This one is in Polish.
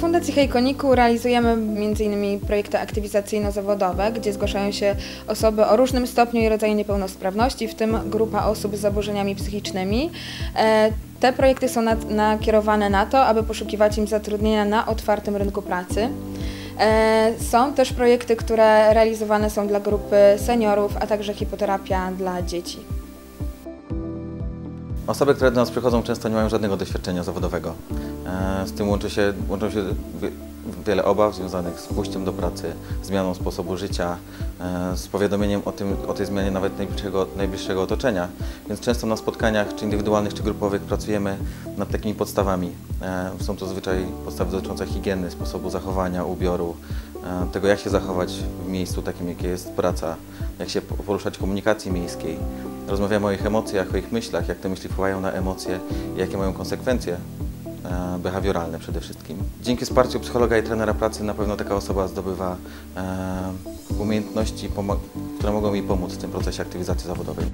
Fundacji Hejkoniku realizujemy m.in. projekty aktywizacyjno-zawodowe, gdzie zgłaszają się osoby o różnym stopniu i rodzaju niepełnosprawności, w tym grupa osób z zaburzeniami psychicznymi. E, Te projekty są na- nakierowane na to, aby poszukiwać im zatrudnienia na otwartym rynku pracy. E, Są też projekty, które realizowane są dla grupy seniorów, a także hipoterapia dla dzieci. Osoby, które do nas przychodzą, często nie mają żadnego doświadczenia zawodowego. E, Z tym łączy się, łączą się wie- wiele obaw związanych z pójściem do pracy, zmianą sposobu życia, e, z powiadomieniem o, tym, o tej zmianie nawet najbliższego, najbliższego otoczenia. Więc często na spotkaniach, czy indywidualnych, czy grupowych, pracujemy nad takimi podstawami. E, Są to zazwyczaj podstawy dotyczące higieny, sposobu zachowania, ubioru, tego jak się zachować w miejscu takim, jakie jest praca, jak się po- poruszać w komunikacji miejskiej. Rozmawiamy o ich emocjach, o ich myślach, jak te myśli wpływają na emocje i jakie mają konsekwencje e, behawioralne przede wszystkim. Dzięki wsparciu psychologa i trenera pracy na pewno taka osoba zdobywa e, umiejętności, które mogą jej pomóc w tym procesie aktywizacji zawodowej.